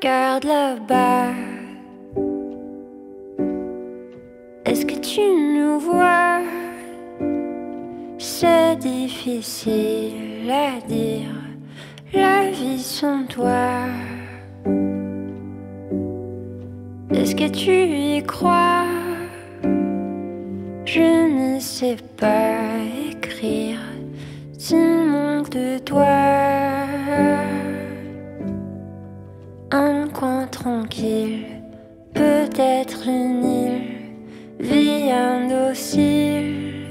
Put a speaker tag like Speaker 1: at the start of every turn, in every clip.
Speaker 1: regarde là-bas. Est-ce que tu nous vois? C'est difficile à dire, la vie sans toi. Est-ce que tu y crois? Je ne sais pas écrire, tu manque de toi. Tranquille, peut-être une île, vie indocile.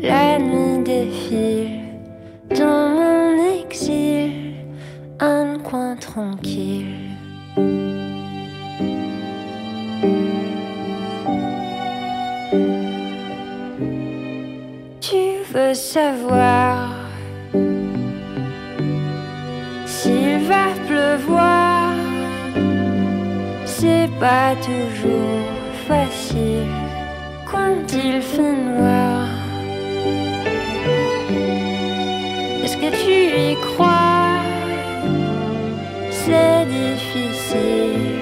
Speaker 1: La nuit défile dans mon exil, un coin tranquille. Tu veux savoir s'il va c'est pas toujours facile quand il fait noir. Est-ce que tu y crois? C'est difficile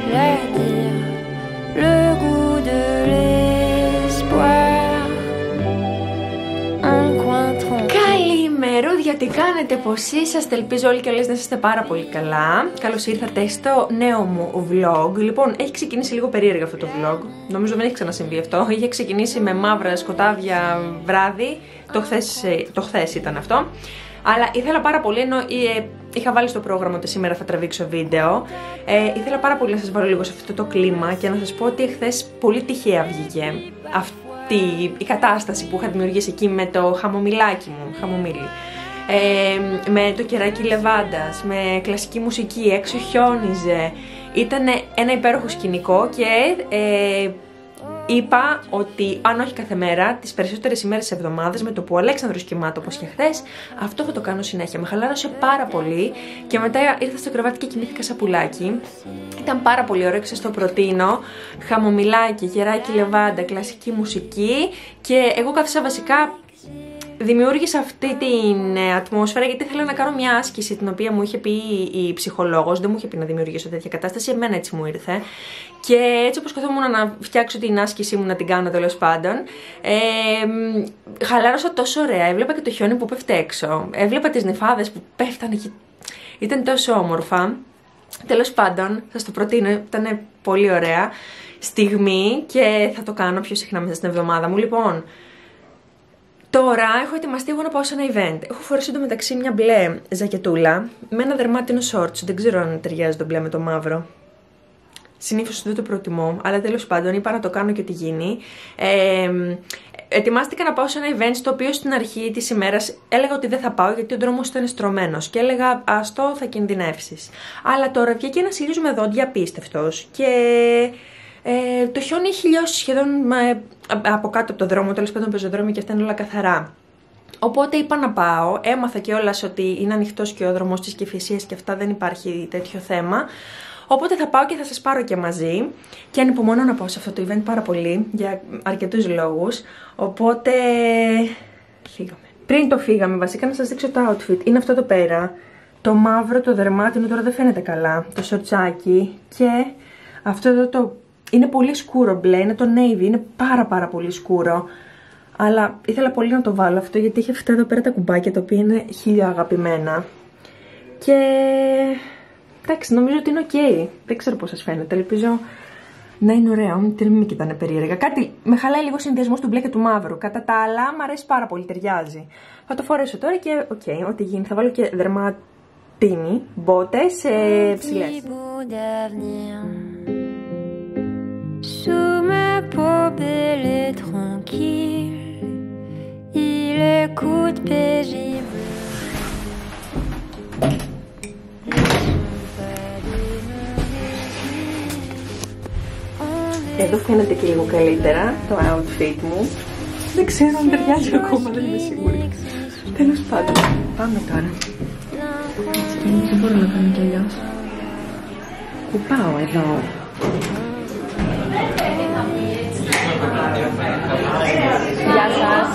Speaker 2: τι κάνετε, πώς είσαστε, ελπίζω όλοι και όλες να είστε πάρα πολύ καλά. Καλώς ήρθατε στο νέο μου vlog. Λοιπόν, έχει ξεκινήσει λίγο περίεργα αυτό το vlog. Νομίζω δεν έχει ξανασυμβεί αυτό. Είχε ξεκινήσει με μαύρα σκοτάδια βράδυ. Το χθες, ε, το χθες ήταν αυτό. Αλλά ήθελα πάρα πολύ, ενώ ε, είχα βάλει στο πρόγραμμα ότι σήμερα θα τραβήξω βίντεο, ε, ήθελα πάρα πολύ να σας βάλω λίγο σε αυτό το κλίμα και να σας πω ότι εχθές πολύ τυχαία βγήκε αυτή η κατάσταση που είχα δημιουργήσει εκεί με το χαμομηλάκι μου, χαμομήλι. Ε, με το κεράκι λεβάντας, με κλασική μουσική, έξω χιόνιζε. Ήταν ένα υπέροχο σκηνικό και ε, είπα ότι αν όχι κάθε μέρα, τις περισσότερες ημέρες της εβδομάδας με το που ο Αλέξανδρος κοιμάται όπως και χθες, αυτό θα το κάνω συνέχεια. Με χαλάρωσε πάρα πολύ και μετά ήρθα στο κρεβάτι και κοιμήθηκα σαπουλάκι. Ήταν πάρα πολύ ωραίο και σας το προτείνω. Χαμομηλάκι, γεράκι λεβάντα, κλασική μουσική και εγώ κάθισα βασικά δημιούργησα αυτή την ε, ατμόσφαιρα γιατί ήθελα να κάνω μια άσκηση την οποία μου είχε πει η ψυχολόγος, δεν μου είχε πει να δημιουργήσω τέτοια κατάσταση, εμένα έτσι μου ήρθε. Και έτσι όπως καθόμουν να φτιάξω την άσκησή μου να την κάνω τέλος πάντων ε, χαλάρωσα τόσο ωραία, έβλεπα και το χιόνι που πέφτει έξω, έβλεπα τις νυφάδες που πέφτανε και ήταν τόσο όμορφα. Τέλος πάντων, θα το προτείνω, ήταν πολύ ωραία στιγμή και θα το κάνω πιο συχνά μέσα στην εβδομάδα μου. Λοιπόν, Τώρα έχω ετοιμαστεί εγώ να πάω σε ένα event. Έχω φορέσει το μεταξύ μια μπλε ζακετούλα με ένα δερμάτινο shorts. Δεν ξέρω αν ταιριάζει το μπλε με το μαύρο. Συνήθως δεν το προτιμώ, αλλά τέλος πάντων είπα να το κάνω και τι γίνει. Ε, ετοιμάστηκα να πάω σε ένα event στο οποίο στην αρχή της ημέρας έλεγα ότι δεν θα πάω γιατί ο δρόμος ήταν στρωμένος και έλεγα Αστό, θα κινδυνεύσεις. Αλλά τώρα βγήκε ένας ήλιο με δόντια απίστευτος και ε, το χιόνι έχει λιώσει σχεδόν από κάτω από το δρόμο, τέλος πάντων πεζοδρόμιο και αυτά είναι όλα καθαρά. Οπότε είπα να πάω, έμαθα και όλα ότι είναι ανοιχτός και ο δρόμο της Κεφυσία και αυτά δεν υπάρχει τέτοιο θέμα. Οπότε θα πάω και θα σας πάρω και μαζί και ανυπομονώ να πάω σε αυτό το event πάρα πολύ για αρκετούς λόγους. Οπότε φύγαμε. Πριν το φύγαμε βασικά να σας δείξω το outfit. Είναι αυτό εδώ πέρα. Το μαύρο, το δερμάτινο, τώρα δεν φαίνεται καλά. Το σορτσάκι και αυτό εδώ το είναι πολύ σκούρο μπλε, είναι το navy, είναι πάρα πάρα πολύ σκούρο. Αλλά ήθελα πολύ να το βάλω αυτό γιατί έχει αυτά εδώ πέρα τα κουμπάκια τα οποία είναι χίλια αγαπημένα. Και εντάξει, νομίζω ότι είναι ok. Δεν ξέρω πώς σας φαίνεται, ελπίζω να είναι ωραίο, μην με κοιτάνε περίεργα. Κάτι με χαλάει λίγο συνδυασμός του μπλε και του μαύρου. Κατά τα άλλα, μου αρέσει πάρα πολύ, ταιριάζει. Θα το φορέσω τώρα και OK, okay, ό,τι γίνει. Θα βάλω και δερματίνη, μπότες, ε, ψηλές.
Speaker 1: Sous ma peau belle et tranquille, il écoute paisible.
Speaker 2: Εδώ φαίνεται και λίγο καλύτερα το outfit μου. Δεν ξέρω αν ταιριάζει ακόμα, δεν είμαι σίγουρη. Τέλος πάντων, πάμε τώρα. Έτσι και δεν μπορώ να κάνω κι αλλιώς. Κουπάω εδώ. Γεια σας.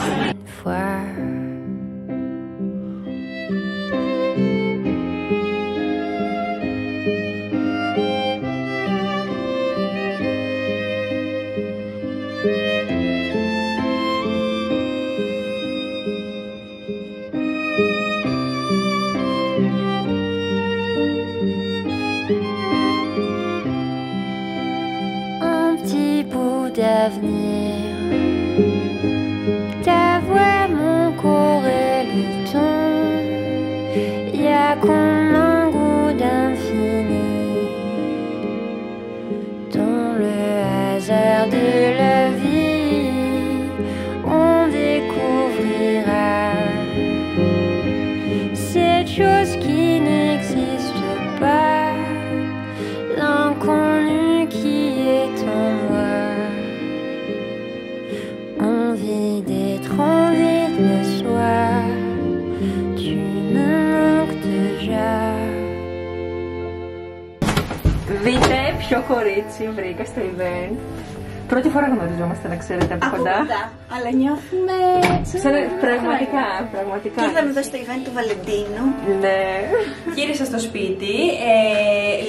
Speaker 2: Δείτε ποιο κορίτσι βρήκα στο event. Πρώτη φορά γνωριζόμαστε, να ξέρετε, από,
Speaker 3: Από
Speaker 2: κοντά.
Speaker 3: κοντά. Αλλά νιώθουμε.
Speaker 2: Σαν πραγματικά, πραγματικά.
Speaker 3: Και ήρθαμε εδώ στο event του Βαλεντίνου.
Speaker 2: Ναι. Γύρισα στο σπίτι. Ε,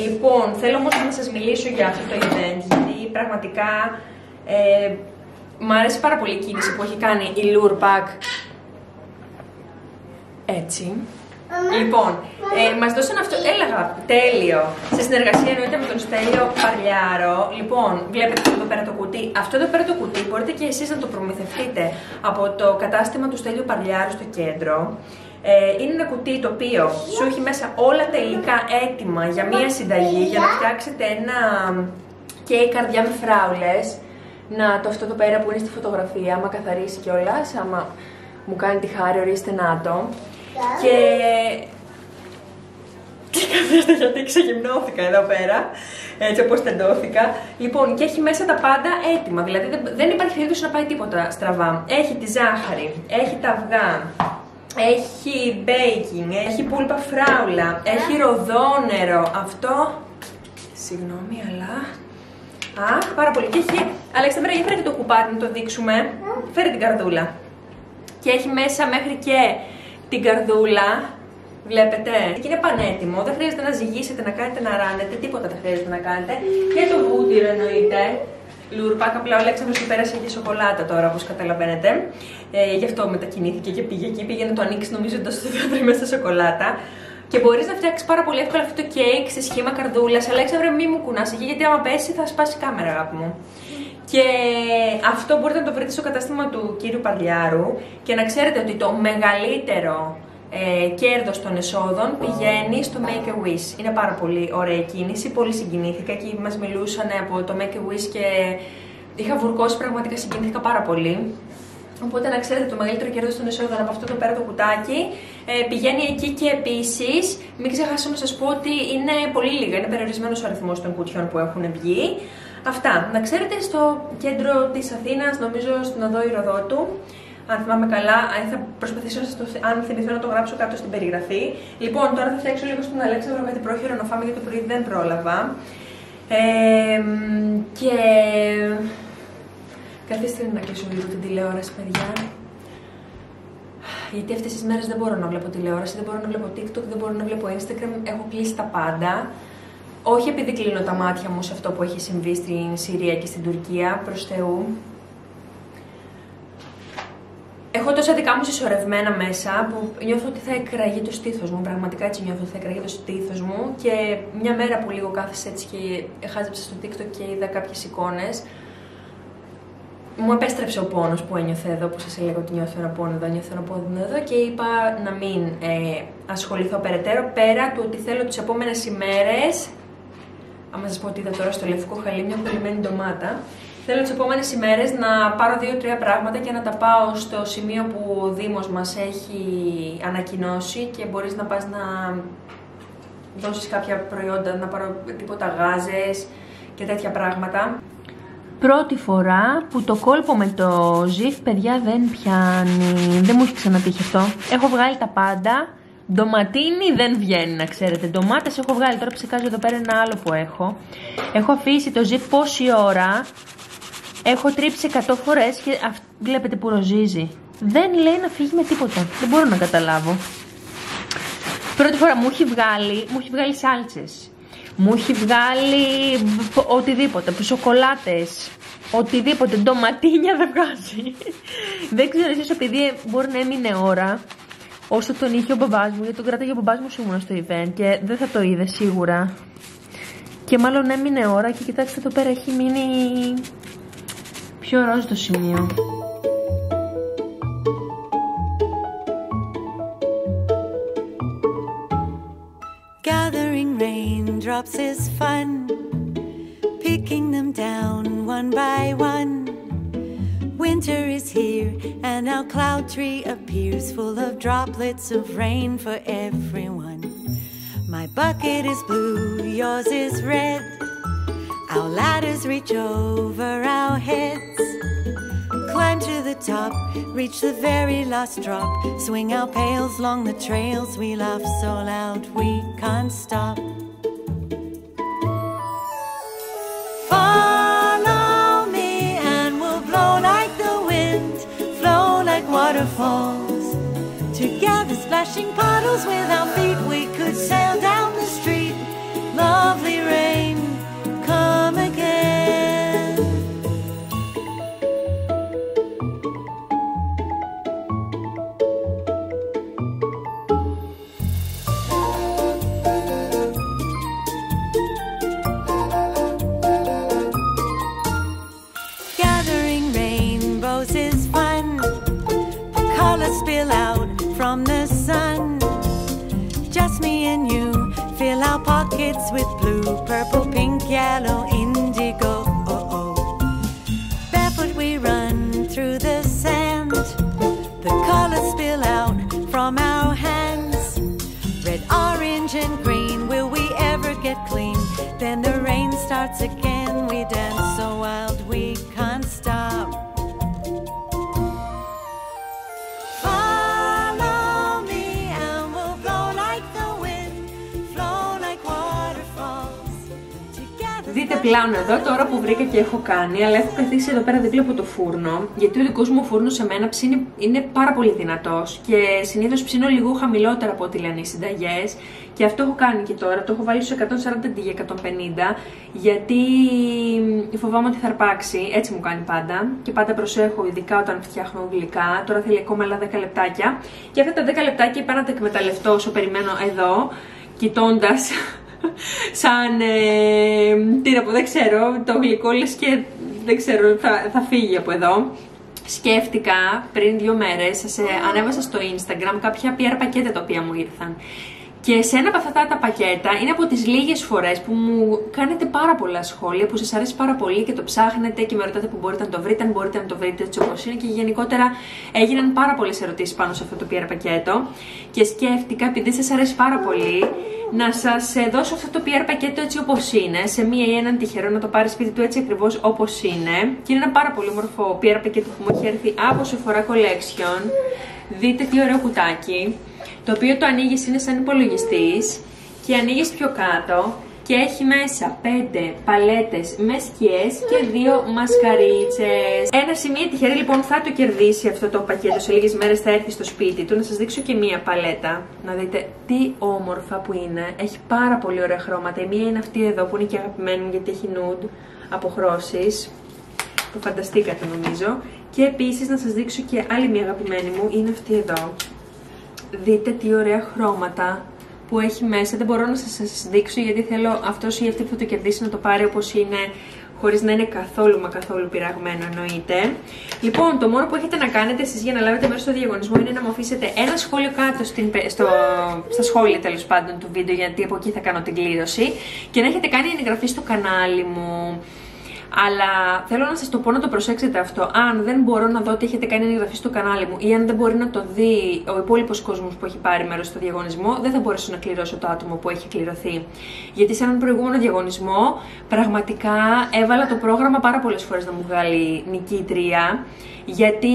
Speaker 2: λοιπόν, θέλω όμως να σας μιλήσω για αυτό το event, γιατί πραγματικά ε, μου αρέσει πάρα πολύ η κίνηση που έχει κάνει η Lure Pack. Έτσι. Λοιπόν, ε, μας δώσαν αυτό. Έλεγα, τέλειο. Σε συνεργασία εννοείται με τον Στέλιο Παρλιάρο. Λοιπόν, βλέπετε αυτό εδώ πέρα το κουτί. Αυτό εδώ πέρα το κουτί μπορείτε και εσείς να το προμηθευτείτε από το κατάστημα του Στέλιου Παρλιάρου στο κέντρο. Ε, είναι ένα κουτί το οποίο σου έχει μέσα όλα τα υλικά έτοιμα για μία συνταγή, για να φτιάξετε ένα κέικ καρδιά με φράουλες. Να το αυτό εδώ πέρα που είναι στη φωτογραφία, άμα καθαρίσει κιόλας, άμα μου κάνει τη χάρη, ορίστε να το. Και. Και καθίστε γιατί ξεγυμνώθηκα εδώ πέρα. Έτσι όπως τεντώθηκα. Λοιπόν, και έχει μέσα τα πάντα έτοιμα. Δηλαδή δεν, δεν υπάρχει περίπτωση να πάει τίποτα στραβά. Έχει τη ζάχαρη, έχει τα αυγά, έχει baking, έχει πούλπα φράουλα, έχει ροδόνερο. Αυτό. Συγγνώμη, αλλά. Αχ, πάρα πολύ. Και έχει. Αλέξανδρα, για φέρε και το κουπάρι να το δείξουμε. Φέρε την καρδούλα. Και έχει μέσα μέχρι και την καρδούλα. Βλέπετε. Και είναι πανέτοιμο. Δεν χρειάζεται να ζυγίσετε, να κάνετε να ράνετε. Τίποτα δεν χρειάζεται να κάνετε. Και το βούτυρο εννοείται. Λουρπάκ, απλά ο Αλέξανδρος του πέρασε για σοκολάτα τώρα, όπως καταλαβαίνετε. Ε, γι' αυτό μετακινήθηκε και πήγε εκεί. Πήγε να το ανοίξει νομίζοντα ότι θα βρει μέσα σοκολάτα. Και μπορείς να φτιάξεις πάρα πολύ εύκολα αυτό το κέικ σε σχήμα καρδούλας. Αλέξανδρε, μη μου κουνάς εκεί, γιατί άμα πέσει θα σπάσει η κάμερα, αγάπη μου. Και αυτό μπορείτε να το βρείτε στο κατάστημα του κύριου Παρλιάρου και να ξέρετε ότι το μεγαλύτερο ε, κέρδος των εσόδων πηγαίνει στο Make a Wish. Είναι πάρα πολύ ωραία κίνηση, πολύ συγκινήθηκα και μας μιλούσαν από το Make a Wish και είχα βουρκώσει πραγματικά, συγκινήθηκα πάρα πολύ. Οπότε να ξέρετε το μεγαλύτερο κέρδος των εσόδων από αυτό το πέρα το κουτάκι ε, πηγαίνει εκεί και επίσης μην ξεχάσω να σας πω ότι είναι πολύ λίγα, είναι περιορισμένος ο αριθμός των κουτιών που έχουν βγει. Αυτά. Να ξέρετε στο κέντρο της Αθήνας, νομίζω στην οδό Ηροδότου, αν θυμάμαι καλά, ε, θα προσπαθήσω να σας το, αν θυμηθώ να το γράψω κάτω στην περιγραφή. Λοιπόν, τώρα θα φτιάξω λίγο στον Αλέξανδρο γιατί πρόχειρο να φάμε γιατί το πρωί δεν πρόλαβα. Ε, και Καθίστε να κλείσω λίγο την τηλεόραση, παιδιά. Γιατί αυτές τις μέρες δεν μπορώ να βλέπω τηλεόραση, δεν μπορώ να βλέπω TikTok, δεν μπορώ να βλέπω Instagram. Έχω κλείσει τα πάντα. Όχι επειδή κλείνω τα μάτια μου σε αυτό που έχει συμβεί στην Συρία και στην Τουρκία, προς Θεού. Έχω τόσα δικά μου συσσωρευμένα μέσα που νιώθω ότι θα εκραγεί το στήθος μου. Πραγματικά έτσι νιώθω ότι θα εκραγεί το στήθος μου. Και μια μέρα που λίγο κάθεσε έτσι και χάζεψα στο TikTok και είδα κάποιες εικόνες, μου επέστρεψε ο πόνος που ένιωθε εδώ, που σας έλεγα ότι νιώθω ένα πόνο εδώ, νιώθω ένα πόνο εδώ και είπα να μην ε, ασχοληθώ περαιτέρω πέρα του ότι θέλω τις επόμενες ημέρες. Άμα σας πω ότι είδα τώρα στο λευκό χαλί μια κολλημένη ντομάτα. Θέλω τις επόμενες ημέρες να πάρω δύο-τρία πράγματα και να τα πάω στο σημείο που ο Δήμος μας έχει ανακοινώσει και μπορείς να πας να δώσεις κάποια προϊόντα, να πάρω τίποτα γάζες και τέτοια πράγματα πρώτη φορά που το κόλπο με το ζυφ, παιδιά, δεν πιάνει. Δεν μου έχει ξανατύχει αυτό. Έχω βγάλει τα πάντα. Ντοματίνι δεν βγαίνει, να ξέρετε. Ντομάτες έχω βγάλει. Τώρα ψεκάζω εδώ πέρα ένα άλλο που έχω. Έχω αφήσει το ζυφ πόση ώρα. Έχω τρίψει 100 φορές και βλέπετε που ροζίζει. Δεν λέει να φύγει με τίποτα. Δεν μπορώ να καταλάβω. Πρώτη φορά μου έχει βγάλει, μου έχει βγάλει σάλτσες μου έχει βγάλει οτιδήποτε, σοκολάτες, οτιδήποτε, ντοματίνια δεν βγάζει. δεν ξέρω εσείς επειδή μπορεί να έμεινε ώρα, όσο τον είχε ο μπαμπάς μου, γιατί τον κράταγε ο μπαμπάς μου ήμουν στο event και δεν θα το είδε σίγουρα. Και μάλλον έμεινε ώρα και κοιτάξτε εδώ πέρα έχει μείνει πιο ροζ το σημείο.
Speaker 4: raindrops is fun, picking them down one by one. Winter is here, and our cloud tree appears full of droplets of rain for everyone. My bucket is blue, yours is red. Our ladders reach over our heads. Climb to the top, reach the very last drop. Swing our pails along the trails. We laugh so loud we can't stop. Splashing puddles. With our feet, we could sail purple, pink, yellow, indigo. Oh, oh. Barefoot we run through the sand. The colors spill out from our hands. Red, orange, and green. Will we ever get clean? Then the rain starts again. We dance so wild Together.
Speaker 2: Δείτε πλάον εδώ τώρα που βρήκα και έχω κάνει, αλλά έχω καθίσει εδώ πέρα δίπλα από το φούρνο, γιατί ο δικός μου φούρνος σε μένα ψήνει, είναι πάρα πολύ δυνατός και συνήθως ψήνω λίγο χαμηλότερα από ό,τι λένε οι συνταγές. Και αυτό έχω κάνει και τώρα, το έχω βάλει στους 140 αντί για 150 γιατί φοβάμαι ότι θα αρπάξει, έτσι μου κάνει πάντα και πάντα προσέχω ειδικά όταν φτιάχνω γλυκά, τώρα θέλει ακόμα άλλα 10 λεπτάκια. Και αυτά τα 10 λεπτάκια είπα να τα εκμεταλλευτώ όσο περιμένω εδώ κοιτώντας σαν ε, τι να πω, δεν ξέρω, το γλυκό λες και δεν ξέρω, θα, θα φύγει από εδώ. Σκέφτηκα πριν δύο μέρες, σας ε, ανέβασα στο Instagram κάποια PR πακέτα τα οποία μου ήρθαν. Και σε ένα από αυτά τα πακέτα είναι από τις λίγες φορές που μου κάνετε πάρα πολλά σχόλια, που σας αρέσει πάρα πολύ και το ψάχνετε και με ρωτάτε που μπορείτε να το βρείτε, αν μπορείτε να το βρείτε έτσι όπως είναι. Και γενικότερα έγιναν πάρα πολλές ερωτήσεις πάνω σε αυτό το PR πακέτο. Και σκέφτηκα επειδή σας αρέσει πάρα πολύ να σας ε, δώσω αυτό το PR πακέτο έτσι όπως είναι, σε μία ή έναν τυχερό να το πάρει σπίτι του έτσι ακριβώς όπως είναι. Και είναι ένα πάρα πολύ όμορφο PR πακέτο που μου έχει έρθει από Sephora Collection. Δείτε τι ωραίο κουτάκι το οποίο το ανοίγεις είναι σαν υπολογιστής και ανοίγεις πιο κάτω και έχει μέσα 5 παλέτες με σκιές και 2 μασκαρίτσες. Ένα σημείο τυχερή λοιπόν θα το κερδίσει αυτό το πακέτο σε λίγες μέρες θα έρθει στο σπίτι του. Να σας δείξω και μία παλέτα, να δείτε τι όμορφα που είναι. Έχει πάρα πολύ ωραία χρώματα. Η μία είναι αυτή εδώ που είναι και αγαπημένη μου γιατί έχει nude αποχρώσεις. Το φανταστήκατε νομίζω. Και επίσης να σας δείξω και άλλη μία αγαπημένη μου είναι αυτή εδώ. Δείτε τι ωραία χρώματα που έχει μέσα. Δεν μπορώ να σας, σας δείξω γιατί θέλω αυτός ή αυτή που θα το κερδίσει να το πάρει όπως είναι χωρίς να είναι καθόλου μα καθόλου πειραγμένο εννοείται. Λοιπόν, το μόνο που έχετε να κάνετε εσείς για να λάβετε μέρος στο διαγωνισμό είναι να μου αφήσετε ένα σχόλιο κάτω στην, στο, στα σχόλια τέλος πάντων του βίντεο γιατί από εκεί θα κάνω την κλήρωση και να έχετε κάνει εγγραφή στο κανάλι μου. Αλλά θέλω να σας το πω να το προσέξετε αυτό. Αν δεν μπορώ να δω ότι έχετε κάνει εγγραφή στο κανάλι μου ή αν δεν μπορεί να το δει ο υπόλοιπος κόσμος που έχει πάρει μέρος στο διαγωνισμό, δεν θα μπορέσω να κληρώσω το άτομο που έχει κληρωθεί. Γιατί σε έναν προηγούμενο διαγωνισμό πραγματικά έβαλα το πρόγραμμα πάρα πολλές φορές να μου βγάλει νικήτρια. Γιατί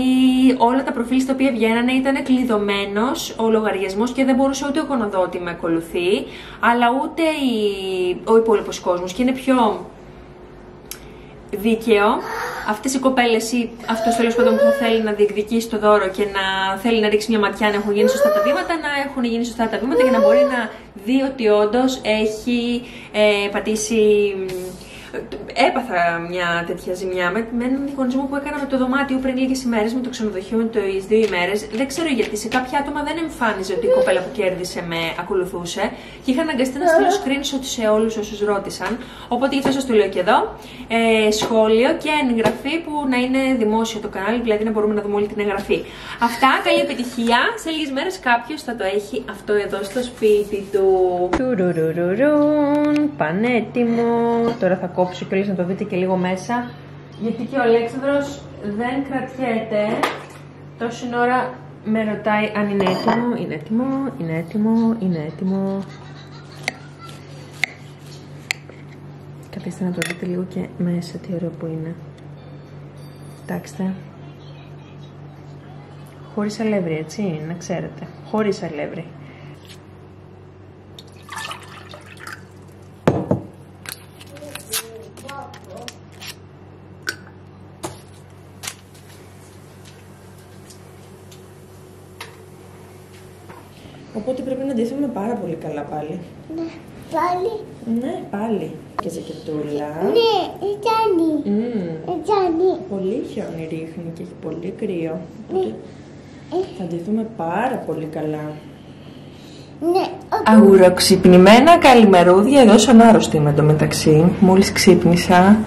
Speaker 2: όλα τα προφίλ στα οποία βγαίνανε ήταν κλειδωμένος ο λογαριασμός και δεν μπορούσα ούτε εγώ να δω ότι με ακολουθεί, αλλά ούτε η... ο υπόλοιπος κόσμος. Και είναι πιο δίκαιο. Αυτές οι κοπέλες ή αυτός τέλος πάντων που θέλει να διεκδικήσει το δώρο και να θέλει να ρίξει μια ματιά να έχουν γίνει σωστά τα βήματα, να έχουν γίνει σωστά τα βήματα για να μπορεί να δει ότι όντως έχει ε, πατήσει έπαθα μια τέτοια ζημιά με, με έναν διαγωνισμό που έκανα με το δωμάτιο πριν λίγες ημέρες, με το ξενοδοχείο με τι δύο ημέρες. Δεν ξέρω γιατί σε κάποια άτομα δεν εμφάνιζε ότι η κοπέλα που κέρδισε με ακολουθούσε και είχα αναγκαστεί να στείλω screenshot σε όλους όσους ρώτησαν. Οπότε γι' αυτό σας το λέω και εδώ. Ε, σχόλιο και εγγραφή που να είναι δημόσιο το κανάλι, δηλαδή να μπορούμε να δούμε όλη την εγγραφή. Αυτά, καλή επιτυχία. Σε λίγες μέρες κάποιος θα το έχει αυτό εδώ στο σπίτι του. Τουρουρουρουρουν, πανέτοιμο. Τώρα θα κόψω και να το δείτε και λίγο μέσα. Γιατί και ο Αλέξανδρος δεν κρατιέται. Τόση ώρα με ρωτάει αν είναι έτοιμο, είναι έτοιμο, είναι έτοιμο, είναι έτοιμο. Καθίστε να το δείτε λίγο και μέσα τι ωραίο που είναι. Κοιτάξτε. Χωρίς αλεύρι, έτσι, να ξέρετε. Χωρίς αλεύρι. Οπότε πρέπει να ντυθούμε πάρα πολύ καλά πάλι.
Speaker 5: Ναι, πάλι.
Speaker 2: Ναι, πάλι. Και ζακετούλα.
Speaker 5: Ναι, Τζάνι.
Speaker 2: Μμμ.
Speaker 5: Τζάνι.
Speaker 2: Πολύ χιόνι ρίχνει και έχει πολύ κρύο.
Speaker 5: Ναι.
Speaker 2: Οπότε θα ντυθούμε πάρα πολύ καλά.
Speaker 5: Ναι, ο-
Speaker 2: Αγουροξυπνημένα καλημερούδια εδώ σαν άρρωστη με το μεταξύ. Μόλις ξύπνησα.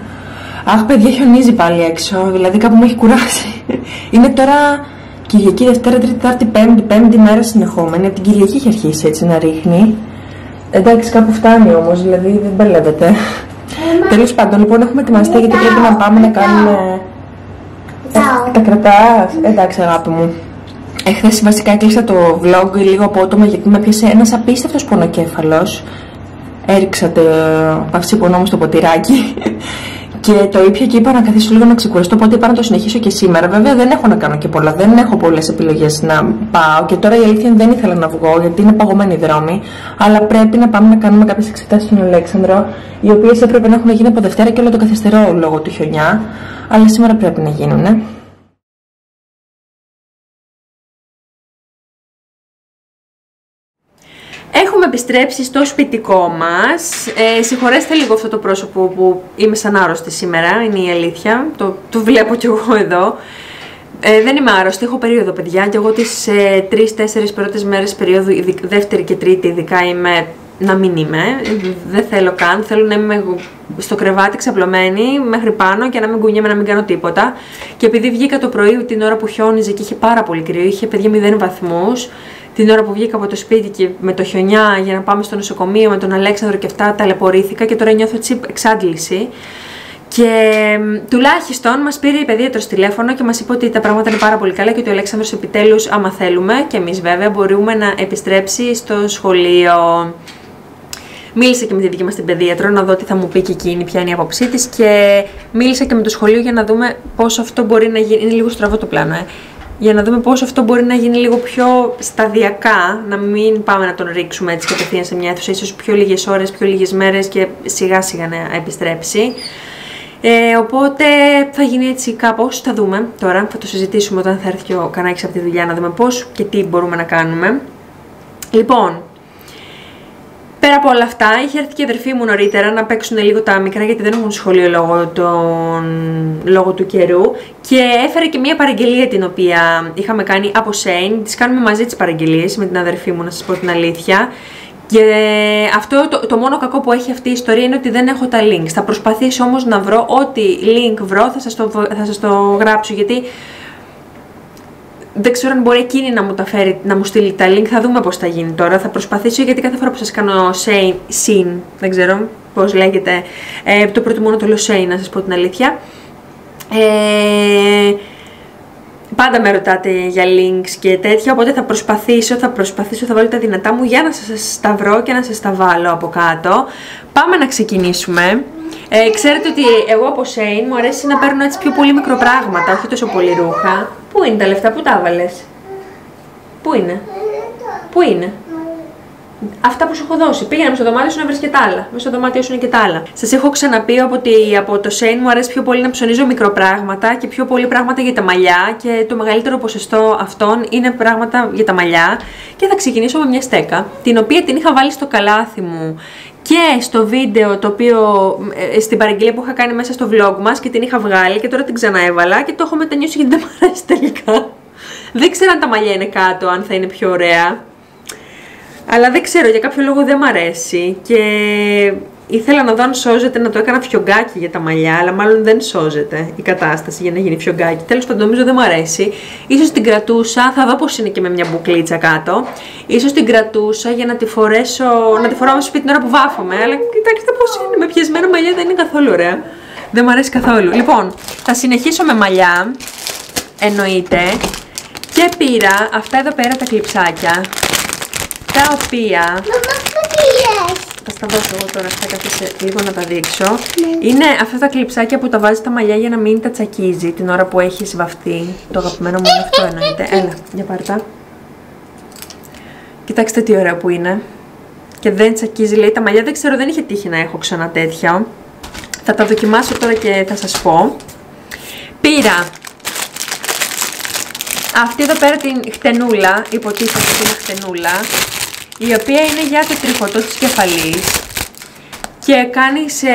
Speaker 2: Αχ, παιδιά, χιονίζει πάλι έξω. Δηλαδή κάπου με έχει κουράσει. Είναι τώρα Κυριακή, Δευτέρα, Τρίτη, Τετάρτη, Πέμπτη, Πέμπτη μέρα συνεχόμενη. Από την Κυριακή έχει αρχίσει έτσι να ρίχνει. Εντάξει, κάπου φτάνει όμως, δηλαδή δεν μπερδεύεται. Τέλος πάντων, λοιπόν, έχουμε ετοιμαστεί γιατί πρέπει να πάμε να κάνουμε.
Speaker 5: Κοιτάω.
Speaker 2: Τα κρατάς. Εντάξει, αγάπη μου. Εχθές βασικά έκλεισα το vlog λίγο απότομα γιατί με πιάσε ένας απίστευτος πονοκέφαλος. Έριξα το παυσίπονό μου στο ποτηράκι και το ήπια και είπα να καθίσω λίγο να ξεκουραστώ. Οπότε είπα να το συνεχίσω και σήμερα. Βέβαια δεν έχω να κάνω και πολλά, δεν έχω πολλές επιλογές να πάω. Και τώρα η αλήθεια είναι δεν ήθελα να βγω γιατί είναι παγωμένοι οι δρόμοι. Αλλά πρέπει να πάμε να κάνουμε κάποιες εξετάσεις στον Αλέξανδρο, οι οποίες έπρεπε να έχουν γίνει από Δευτέρα και όλο το καθυστερώ λόγω του χιονιά. Αλλά σήμερα πρέπει να γίνουν. Έχουμε επιστρέψεις στο σπιτικό μας. Ε, συγχωρέστε λίγο αυτό το πρόσωπο που είμαι σαν άρρωστη σήμερα, είναι η αλήθεια. Το, το βλέπω κι εγώ εδώ. Ε, δεν είμαι άρρωστη, έχω περίοδο παιδιά και εγώ τις ε, τρεις-τέσσερις πρώτες μέρες περίοδου, ειδι- δεύτερη και τρίτη ειδικά είμαι να μην είμαι. Ε, Δεν θέλω καν, θέλω να είμαι στο κρεβάτι ξαπλωμένη μέχρι πάνω και να μην κουνιέμαι, να μην κάνω τίποτα. Και επειδή βγήκα το πρωί την ώρα που χιόνιζε και είχε πάρα πολύ κρύο, είχε παιδιά 0 βαθμούς, την ώρα που βγήκα από το σπίτι και με το χιονιά για να πάμε στο νοσοκομείο με τον Αλέξανδρο και αυτά ταλαιπωρήθηκα και τώρα νιώθω έτσι εξάντληση. Και μ, τουλάχιστον μας πήρε η παιδίατρος τηλέφωνο και μας είπε ότι τα πράγματα είναι πάρα πολύ καλά και ότι ο Αλέξανδρος επιτέλους άμα θέλουμε και εμείς βέβαια μπορούμε να επιστρέψει στο σχολείο. Μίλησα και με τη δική μας την παιδίατρο να δω τι θα μου πει και εκείνη, ποια είναι η άποψή της και μίλησα και με το σχολείο για να δούμε πώς αυτό μπορεί να γίνει. Είναι λίγο στραβό το πλάνο, ε. Για να δούμε πώς αυτό μπορεί να γίνει λίγο πιο σταδιακά, να μην πάμε να τον ρίξουμε έτσι κατευθείαν σε μια αίθουσα, ίσως πιο λίγες ώρες, πιο λίγες μέρες και σιγά σιγά να επιστρέψει. Ε, οπότε θα γίνει έτσι κάπως, θα δούμε τώρα, θα το συζητήσουμε όταν θα έρθει ο Κανάκης από τη δουλειά να δούμε πώς και τι μπορούμε να κάνουμε. Λοιπόν, Πέρα από όλα αυτά, είχε έρθει και η αδερφή μου νωρίτερα να παίξουν λίγο τα μικρά γιατί δεν έχουν σχολείο λόγω, των... λόγω του καιρού και έφερε και μια παραγγελία την οποία είχαμε κάνει από Σέιν. Τις κάνουμε μαζί τις παραγγελίες με την αδερφή μου να σας πω την αλήθεια. Και αυτό το, το μόνο κακό που έχει αυτή η ιστορία είναι ότι δεν έχω τα links. Θα προσπαθήσω όμως να βρω ό,τι link βρω θα σας το, βο- θα σας το γράψω γιατί δεν ξέρω αν μπορεί εκείνη να μου τα φέρει, να μου στείλει τα link. Θα δούμε πώς θα γίνει τώρα. Θα προσπαθήσω γιατί κάθε φορά που σας κάνω say, sin, δεν ξέρω πώς λέγεται, ε, το προτιμώ να το λέω say, να σας πω την αλήθεια. Ε, πάντα με ρωτάτε για links και τέτοια, οπότε θα προσπαθήσω, θα προσπαθήσω, θα βάλω τα δυνατά μου για να σας τα βρω και να σας τα βάλω από κάτω. Πάμε να ξεκινήσουμε. Ε, ξέρετε ότι εγώ από Shane μου αρέσει να παίρνω έτσι πιο πολύ μικροπράγματα, όχι τόσο πολύ ρούχα. Πού είναι τα λεφτά, πού τα έβαλες; Πού είναι; Πού είναι; Αυτά που σου έχω δώσει. Πήγαινε στο δωμάτιο σου να βρεις και τα άλλα. Μέσα στο δωμάτιο σου είναι και τα άλλα. Σας έχω ξαναπεί ότι από το Shane μου αρέσει πιο πολύ να ψωνίζω μικροπράγματα και πιο πολύ πράγματα για τα μαλλιά. Και το μεγαλύτερο ποσοστό αυτών είναι πράγματα για τα μαλλιά. Και θα ξεκινήσω με μια στέκα, την οποία την είχα βάλει στο καλάθι μου και στο βίντεο το οποίο ε, στην παραγγελία που είχα κάνει μέσα στο vlog μας και την είχα βγάλει και τώρα την ξαναέβαλα και το έχω μετανιώσει γιατί δεν μου αρέσει τελικά. Δεν ξέρω αν τα μαλλιά είναι κάτω, αν θα είναι πιο ωραία. Αλλά δεν ξέρω, για κάποιο λόγο δεν μ' αρέσει και ήθελα να δω αν σώζεται να το έκανα φιωγκάκι για τα μαλλιά, αλλά μάλλον δεν σώζεται η κατάσταση για να γίνει φιωγκάκι. Τέλος πάντων νομίζω δεν μ' αρέσει. Ίσως την κρατούσα, θα δω πώς είναι και με μια μπουκλίτσα κάτω. Ίσως την κρατούσα για να τη φορέσω, να τη φοράω στο σπίτι την ώρα που βάφομαι, αλλά κοιτάξτε πώς είναι, με πιεσμένα μαλλιά δεν είναι καθόλου ωραία. Δεν μ' αρέσει καθόλου. Λοιπόν, θα συνεχίσω με μαλλιά, εννοείται. Και πήρα αυτά εδώ πέρα τα κλειψάκια τα οποία
Speaker 5: Μαμά, πού πήγες.
Speaker 2: Θα στα δώσω εγώ τώρα, θα καθίσει λίγο να τα δείξω. Είναι αυτά τα κλειψάκια που τα βάζεις στα μαλλιά για να μην τα τσακίζει την ώρα που έχει βαφτεί. Το αγαπημένο μου είναι αυτό εννοείται. Έλα, για πάρ' τα. Κοιτάξτε τι ωραία που είναι. Και δεν τσακίζει, λέει τα μαλλιά. Δεν ξέρω, δεν είχε τύχει να έχω ξανά τέτοια. Θα τα δοκιμάσω τώρα και θα σας πω. Πήρα αυτή εδώ πέρα την χτενούλα, υποτίθεται ότι είναι χτενούλα, η οποία είναι για το τριχωτό της κεφαλής και κάνει σε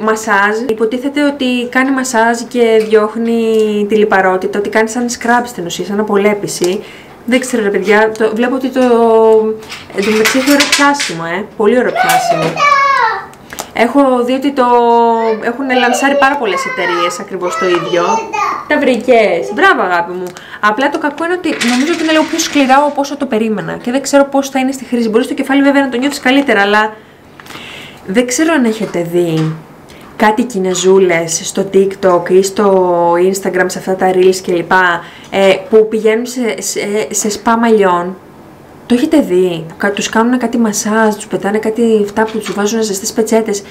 Speaker 2: μασάζ. Υποτίθεται ότι κάνει μασάζ και διώχνει τη λιπαρότητα, ότι κάνει σαν scrub στην ουσία, σαν απολέπιση. Δεν ξέρω ρε παιδιά, το, βλέπω ότι το... Εν τω μεταξύ έχει ωραίο πιάσιμο, ε. Πολύ ωραίο πιάσιμο. Έχω δει ότι το έχουν λανσάρει πάρα πολλές εταιρείες ακριβώς το ίδιο. Τα βρήκες. Μπράβο, αγάπη μου. Απλά το κακό είναι ότι νομίζω ότι είναι λίγο πιο σκληρά από όσο το περίμενα και δεν ξέρω πώς θα είναι στη χρήση. Μπορείς στο κεφάλι βέβαια να το νιώθεις καλύτερα, αλλά δεν ξέρω αν έχετε δει κάτι κινεζούλες στο TikTok ή στο Instagram, σε αυτά τα reels κλπ. Ε, που πηγαίνουν σε, σε, σε σπα μαλλιών. Το έχετε δει; Τους κάνουν κάτι μασάζ, τους πετάνε κάτι αυτά που τους βάζουν ζεστές πετσέτες.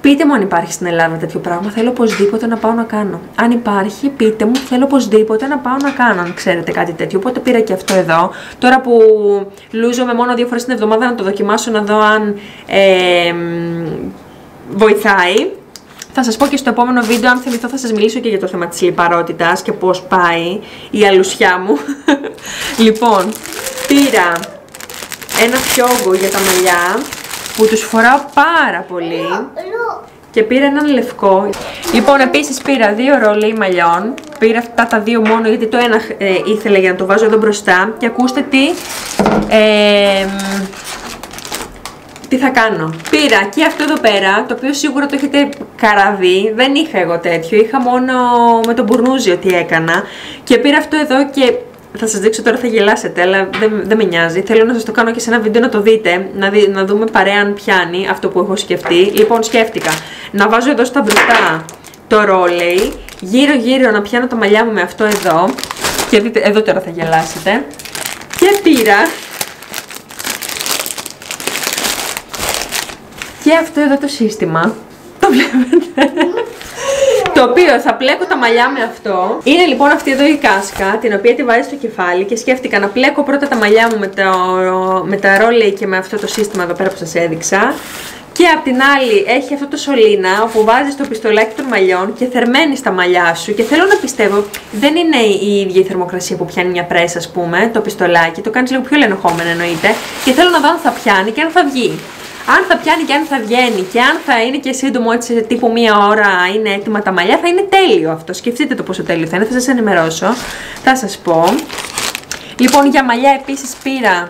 Speaker 2: Πείτε μου αν υπάρχει στην Ελλάδα τέτοιο πράγμα. Θέλω οπωσδήποτε να πάω να κάνω. Αν υπάρχει, πείτε μου, θέλω οπωσδήποτε να πάω να κάνω. Αν ξέρετε κάτι τέτοιο. Οπότε πήρα και αυτό εδώ. Τώρα που λούζομαι μόνο δύο φορές την εβδομάδα να το δοκιμάσω να δω αν ε, βοηθάει. Θα σας πω και στο επόμενο βίντεο, αν θυμηθώ θα σας μιλήσω και για το θέμα της λιπαρότητας και πώς πάει η αλουσιά μου. λοιπόν, πήρα ένα φιόγκο για τα μαλλιά που τους φοράω πάρα πολύ και πήρα έναν λευκό. Λοιπόν, επίσης πήρα δύο ρολί μαλλιών. Πήρα αυτά τα δύο μόνο γιατί το ένα ε, ήθελα για να το βάζω εδώ μπροστά. Και ακούστε τι... Ε, τι θα κάνω. Πήρα και αυτό εδώ πέρα, το οποίο σίγουρα το έχετε καραδεί. Δεν είχα εγώ τέτοιο, είχα μόνο με τον μπουρνούζι ότι έκανα. Και πήρα αυτό εδώ και θα σας δείξω τώρα θα γελάσετε, αλλά δεν, δεν με νοιάζει. Θέλω να σας το κάνω και σε ένα βίντεο να το δείτε, να, δει, να δούμε παρέα αν πιάνει αυτό που έχω σκεφτεί. Λοιπόν, σκέφτηκα να βάζω εδώ στα μπροστά το ρόλεϊ, γύρω γύρω να πιάνω τα μαλλιά μου με αυτό εδώ. Και δείτε, εδώ τώρα θα γελάσετε. Και πήρα και αυτό εδώ το σύστημα. Το βλέπετε. Το οποίο θα πλέκω τα μαλλιά με αυτό. Είναι λοιπόν αυτή εδώ η κάσκα, την οποία τη βάζει στο κεφάλι και σκέφτηκα να πλέκω πρώτα τα μαλλιά μου με, το, με τα ρόλεϊ και με αυτό το σύστημα εδώ πέρα που σας έδειξα. Και απ' την άλλη έχει αυτό το σωλήνα όπου βάζεις το πιστολάκι των μαλλιών και θερμαίνεις τα μαλλιά σου και θέλω να πιστεύω δεν είναι η ίδια η θερμοκρασία που πιάνει μια πρέσα ας πούμε το πιστολάκι, το κάνεις λίγο πιο ελεγχόμενο εννοείται και θέλω να δω αν θα πιάνει και αν θα βγει αν θα πιάνει και αν θα βγαίνει και αν θα είναι και σύντομο έτσι σε τύπου μία ώρα είναι έτοιμα τα μαλλιά, θα είναι τέλειο αυτό. Σκεφτείτε το πόσο τέλειο θα είναι, θα σας ενημερώσω, θα σας πω. Λοιπόν, για μαλλιά επίσης πήρα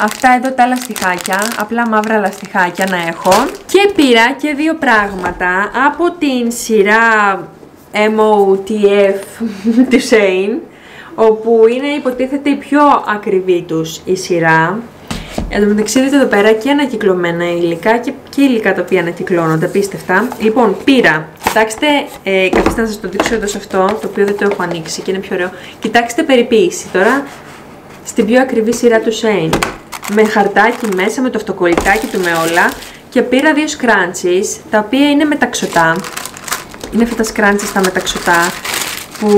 Speaker 2: αυτά εδώ τα λαστιχάκια, απλά μαύρα λαστιχάκια να έχω. Και πήρα και δύο πράγματα από την σειρά MOTF του Shane, όπου είναι υποτίθεται η πιο ακριβή τους η σειρά. Εν τω μεταξύ δείτε εδώ πέρα και ανακυκλωμένα υλικά και, και υλικά τα οποία ανακυκλώνονται, απίστευτα. Λοιπόν, πήρα, κοιτάξτε, ε, καθίστε να σας το δείξω εδώ σε αυτό, το οποίο δεν το έχω ανοίξει και είναι πιο ωραίο. Κοιτάξτε περιποίηση τώρα, στην πιο ακριβή σειρά του Shane. Με χαρτάκι μέσα, με το αυτοκολλητάκι του με όλα. Και πήρα δύο scrunchies, τα οποία είναι μεταξωτά. Είναι αυτά τα scrunchies τα μεταξωτά που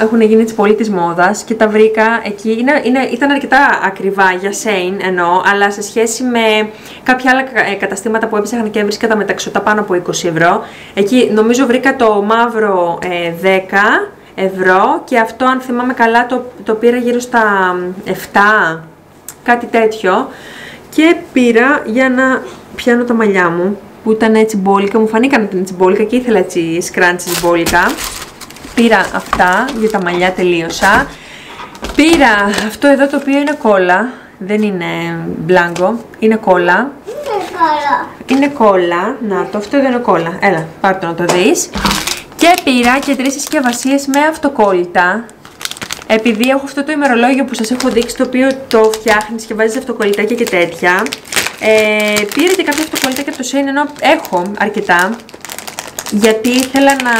Speaker 2: έχουν γίνει έτσι πολύ της μόδας και τα βρήκα εκεί. Είναι, είναι, ήταν αρκετά ακριβά για Σέιν εννοώ, αλλά σε σχέση με κάποια άλλα ε, καταστήματα που έψαχναν και έβρισκα τα μεταξωτά πάνω από 20 ευρώ. Εκεί νομίζω βρήκα το μαύρο 10 ε, ευρώ και αυτό αν θυμάμαι καλά το, το πήρα γύρω στα 7, κάτι τέτοιο. Και πήρα για να πιάνω τα μαλλιά μου που ήταν έτσι μπόλικα, μου φανήκαν ότι ήταν έτσι μπόλικα και ήθελα έτσι σκράντσις μπόλικα. Πήρα αυτά για τα μαλλιά τελείωσα. Πήρα αυτό εδώ το οποίο είναι κόλλα. Δεν είναι μπλάνκο, είναι κόλλα.
Speaker 5: Είναι καλά.
Speaker 2: Είναι κόλλα. Να το, αυτό εδώ είναι κόλλα. Έλα, πάρ' το να το δεις. Και πήρα και τρεις συσκευασίες με αυτοκόλλητα. Επειδή έχω αυτό το ημερολόγιο που σας έχω δείξει, το οποίο το φτιάχνεις και βάζεις αυτοκολλητάκια και τέτοια. Ε, πήρα και κάποια αυτοκολλητάκια από το Shein, ενώ έχω αρκετά. Γιατί ήθελα να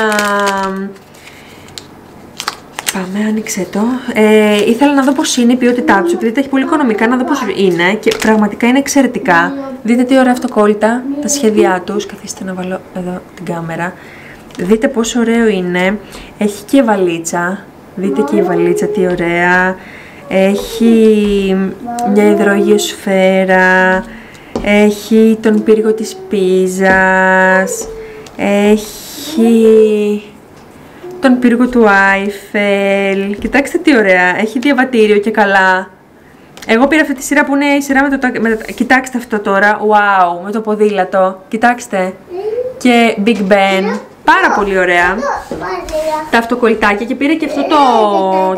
Speaker 2: Πάμε, άνοιξε το. Ε, ήθελα να δω πώς είναι η ποιότητά τους, επειδή τα έχει πολύ οικονομικά, να δω πώς είναι και πραγματικά είναι εξαιρετικά. Δείτε τι ωραία αυτοκόλλητα, τα σχέδιά τους. Καθίστε να βάλω εδώ την κάμερα. Δείτε πόσο ωραίο είναι. Έχει και βαλίτσα. Δείτε και η βαλίτσα τι ωραία. Έχει μια υδρόγειο σφαίρα. Έχει τον πύργο της πίζας. Έχει τον πύργο του Άιφελ. Κοιτάξτε τι ωραία. Έχει διαβατήριο και καλά. Εγώ πήρα αυτή τη σειρά που είναι η σειρά με το. τα- Με, τα- κοιτάξτε αυτό τώρα. Wow, με το ποδήλατο. Κοιτάξτε. Και Big Ben. Πάρα πολύ ωραία.
Speaker 5: Μάτια.
Speaker 2: Τα αυτοκολλητάκια και πήρα και αυτό το.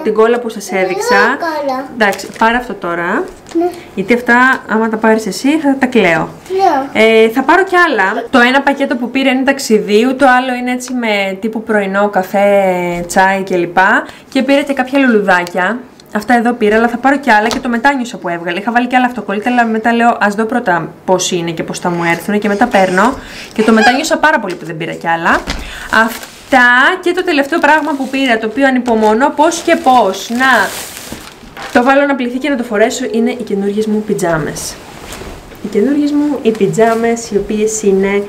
Speaker 2: την κόλλα που σας έδειξα.
Speaker 5: Κόλλα.
Speaker 2: Εντάξει, πάρε αυτό τώρα.
Speaker 5: Ναι.
Speaker 2: Γιατί αυτά, άμα τα πάρεις εσύ, θα τα κλαίω.
Speaker 5: Ναι.
Speaker 2: Ε, θα πάρω κι άλλα. Το ένα πακέτο που πήρα είναι ταξιδίου, το άλλο είναι έτσι με τύπου πρωινό, καφέ, τσάι κλπ. Και πήρα και κάποια λουλουδάκια. Αυτά εδώ πήρα, αλλά θα πάρω κι άλλα και το μετάνιωσα που έβγαλε. Είχα βάλει κι άλλα αυτοκόλλητα, αλλά μετά λέω ας δω πρώτα πώς είναι και πώς θα μου έρθουν και μετά παίρνω. Και το μετάνιωσα πάρα πολύ που δεν πήρα κι άλλα. Αυτά και το τελευταίο πράγμα που πήρα, το οποίο ανυπομονώ πώς και πώς. Να το βάλω να πληθεί και να το φορέσω είναι οι καινούργιες μου πιτζάμες. Οι καινούργιες μου οι πιτζάμες οι οποίες είναι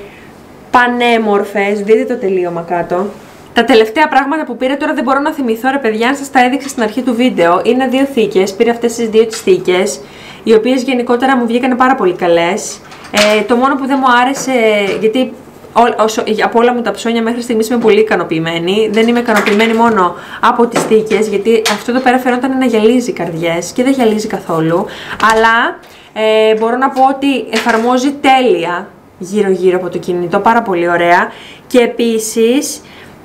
Speaker 2: πανέμορφες, δείτε το τελείωμα κάτω. Τα τελευταία πράγματα που πήρα τώρα δεν μπορώ να θυμηθώ ρε παιδιά, αν σας τα έδειξα στην αρχή του βίντεο. Είναι δύο θήκες, πήρα αυτές τις δύο τις θήκες, οι οποίες γενικότερα μου βγήκαν πάρα πολύ καλές. Ε, το μόνο που δεν μου άρεσε, γιατί ό- όσο, από όλα μου τα ψώνια μέχρι στιγμής είμαι πολύ ικανοποιημένη. Δεν είμαι ικανοποιημένη μόνο από τις θήκες, γιατί αυτό εδώ πέρα φαινόταν να γυαλίζει καρδιές και δεν γυαλίζει καθόλου. Αλλά ε, μπορώ να πω ότι εφαρμόζει τέλεια γύρω-γύρω από το κινητό, πάρα πολύ ωραία. Και επίσης,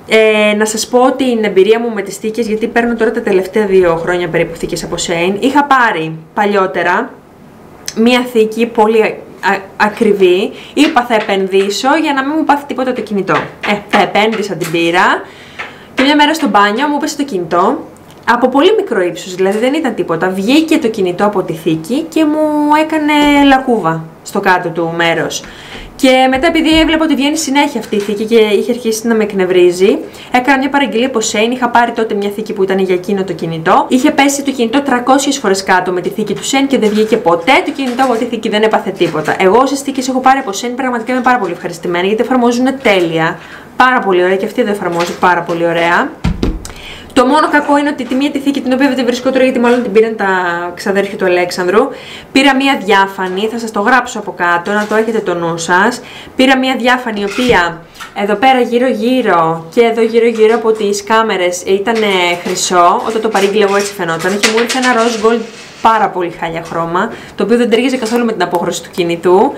Speaker 2: ε, να σας πω ότι την εμπειρία μου με τις θήκες, γιατί παίρνω τώρα τα τελευταία δύο χρόνια περίπου θήκες από Shein, είχα πάρει παλιότερα μία θήκη πολύ α- ακριβή. Είπα θα επενδύσω για να μην μου πάθει τίποτα το κινητό. Ε, θα επένδυσα την πήρα και μια μέρα στο μπάνιο μου έπεσε το κινητό. Από πολύ μικρό ύψος, δηλαδή δεν ήταν τίποτα. Βγήκε το κινητό από τη θήκη και μου έκανε λακκούβα στο κάτω του μέρος. Και μετά, επειδή έβλεπα ότι βγαίνει συνέχεια αυτή η θήκη και είχε αρχίσει να με εκνευρίζει, έκανα μια παραγγελία από Shein. Είχα πάρει τότε μια θήκη που ήταν για εκείνο το κινητό. Είχε πέσει το κινητό 300 φορές κάτω με τη θήκη του Shein και δεν βγήκε ποτέ το κινητό από τη θήκη, δεν έπαθε τίποτα. Εγώ όσες θήκες έχω πάρει από Shein πραγματικά είμαι πάρα πολύ ευχαριστημένη γιατί εφαρμόζουν τέλεια. Πάρα πολύ ωραία και αυτή δεν εφαρμόζει πάρα πολύ ωραία. Το μόνο κακό είναι ότι τη μία τη θήκη την οποία δεν τη βρίσκω τώρα γιατί μάλλον την πήραν τα ξαδέρφια του Αλέξανδρου. Πήρα μία διάφανη, θα σας το γράψω από κάτω να το έχετε το νου σας. Πήρα μία διάφανη η οποία εδώ πέρα γύρω γύρω και εδώ γύρω γύρω από τις κάμερες ήταν χρυσό. Όταν το παρήγγειλα εγώ έτσι φαινόταν και μου ήρθε ένα rose gold πάρα πολύ χάλια χρώμα, το οποίο δεν ταιριάζει καθόλου με την απόχρωση του κινητού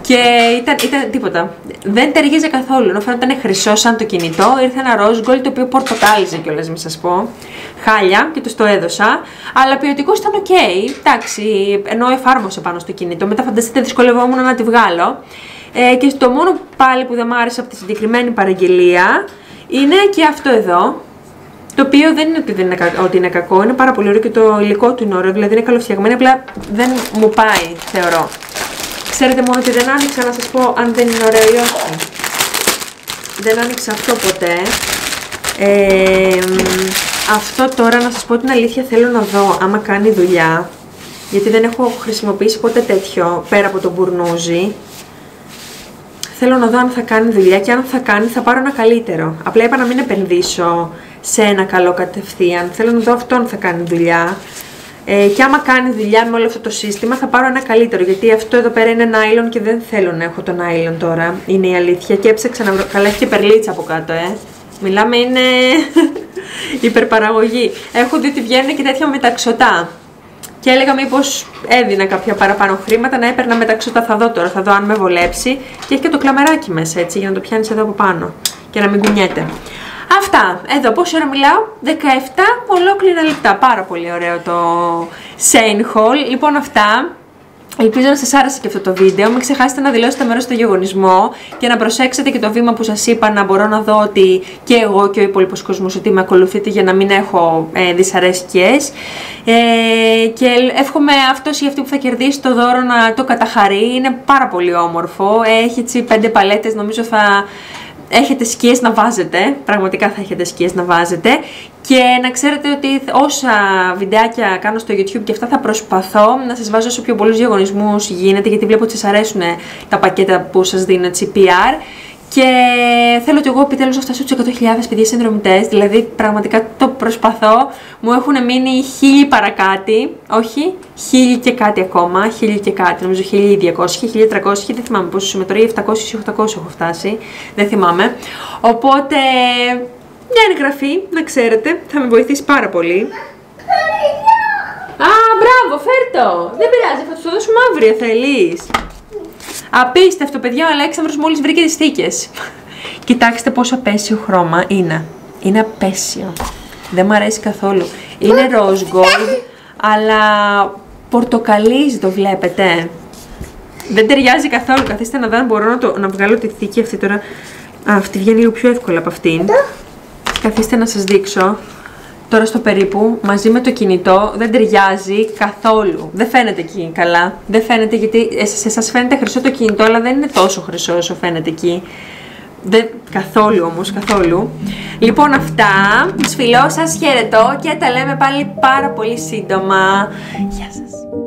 Speaker 2: και ήταν, ήταν τίποτα. Δεν ταιριάζει καθόλου. Ενώ φαίνονταν χρυσό σαν το κινητό, ήρθε ένα rose gold το οποίο πορτοκάλιζε κιόλας, μην σας πω. Χάλια και τους το έδωσα. Αλλά ποιοτικός ήταν οκ. Εντάξει, ενώ εφάρμοσε πάνω στο κινητό. Μετά φανταστείτε δυσκολευόμουν να τη βγάλω. Ε, και το μόνο πάλι που δεν μ' άρεσε από τη συγκεκριμένη παραγγελία είναι και αυτό εδώ. Το οποίο δεν είναι ότι, δεν είναι, κα- ότι είναι κακό, είναι πάρα πολύ ωραίο και το υλικό του είναι ωραίο, δηλαδή είναι καλοφτιαγμένο, απλά δεν μου πάει, θεωρώ. Ξέρετε μόνο ότι δεν άνοιξα να σας πω αν δεν είναι ωραίο ή όχι. Δεν άνοιξα αυτό ποτέ. Ε, μ, αυτό τώρα να σας πω την αλήθεια θέλω να δω άμα κάνει δουλειά. Γιατί δεν έχω χρησιμοποιήσει ποτέ τέτοιο πέρα από το μπουρνούζι. Θέλω να δω αν θα κάνει δουλειά και αν θα κάνει θα πάρω ένα καλύτερο. Απλά είπα να μην επενδύσω σε ένα καλό κατευθείαν. Θέλω να δω αυτό αν θα κάνει δουλειά. Ε, και άμα κάνει δουλειά με όλο αυτό το σύστημα θα πάρω ένα καλύτερο. Γιατί αυτό εδώ πέρα είναι nylon και δεν θέλω να έχω το nylon τώρα. Είναι η αλήθεια. Και έψαξα να βρω. Καλά, έχει και περλίτσα από κάτω, ε. Μιλάμε, είναι υπερπαραγωγή. Έχω δει ότι βγαίνουν και τέτοια μεταξωτά. Και έλεγα μήπως έδινα κάποια παραπάνω χρήματα να έπαιρνα μεταξωτά. Θα δω τώρα, θα δω αν με βολέψει. Και έχει και το κλαμεράκι μέσα έτσι για να το πιάνεις εδώ από πάνω και να μην κουνιέται. Αυτά. Εδώ πόση ώρα μιλάω; 17 ολόκληρα λεπτά. Πάρα πολύ ωραίο το Sane Hall. Λοιπόν, αυτά. Ελπίζω να σας άρεσε και αυτό το βίντεο. Μην ξεχάσετε να δηλώσετε μέρος στο γεγονισμό και να προσέξετε και το βήμα που σας είπα να μπορώ να δω ότι και εγώ και ο υπόλοιπος κόσμος ότι με ακολουθείτε για να μην έχω ε, δυσαρέσκειες. Ε, και εύχομαι αυτός ή αυτή που θα κερδίσει το δώρο να το καταχαρεί. Είναι πάρα πολύ όμορφο. Έχει έτσι πέντε παλέτες, νομίζω θα έχετε σκιές να βάζετε, πραγματικά θα έχετε σκιές να βάζετε. Και να ξέρετε ότι όσα βιντεάκια κάνω στο YouTube και αυτά θα προσπαθώ να σας βάζω όσο πιο πολλούς διαγωνισμούς γίνεται γιατί βλέπω ότι σας αρέσουν τα πακέτα που σας δίνω έτσι PR και θέλω και εγώ επιτέλους να φτάσω τους 100.000 παιδιά συνδρομητές, δηλαδή πραγματικά το προσπαθώ, μου έχουν μείνει χίλιοι παρακάτι, όχι, χίλιοι και κάτι ακόμα, χίλιοι και κάτι, νομίζω 1200, 1300, δεν θυμάμαι πόσο είμαι τώρα, ή 700 ή 800 έχω φτάσει, δεν θυμάμαι. Οπότε, μια εγγραφή, να ξέρετε, θα με βοηθήσει πάρα πολύ. Α, μπράβο, φέρτο. Δεν πειράζει, θα τους το δώσουμε αύριο, θέλεις. Απίστευτο, παιδιά, ο Αλέξανδρος μόλις βρήκε τις θήκες. Κοιτάξτε πόσο απέσιο χρώμα είναι. Είναι απέσιο. Δεν μου αρέσει καθόλου. Είναι rose gold, αλλά πορτοκαλίζει το βλέπετε. Δεν ταιριάζει καθόλου. Καθίστε να δω αν μπορώ να, το, να βγάλω τη θήκη αυτή τώρα. Α, αυτή βγαίνει λίγο πιο εύκολα από αυτήν. Καθίστε να σας δείξω. Τώρα στο περίπου, μαζί με το κινητό, δεν ταιριάζει καθόλου. Δεν φαίνεται εκεί καλά. Δεν φαίνεται γιατί ε, σε εσάς φαίνεται χρυσό το κινητό, αλλά δεν είναι τόσο χρυσό όσο φαίνεται εκεί. Δεν, καθόλου όμως, καθόλου. Λοιπόν αυτά, σφιλώ σας, χαιρετώ και τα λέμε πάλι πάρα πολύ σύντομα. Γεια σας.